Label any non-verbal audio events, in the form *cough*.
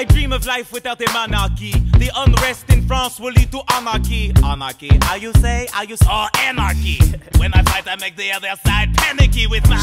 I dream of life without a monarchy. The unrest in France will lead to anarchy. Anarchy, how you say? How you say? Anarchy. *laughs* when I fight, I make the other side panicky with my.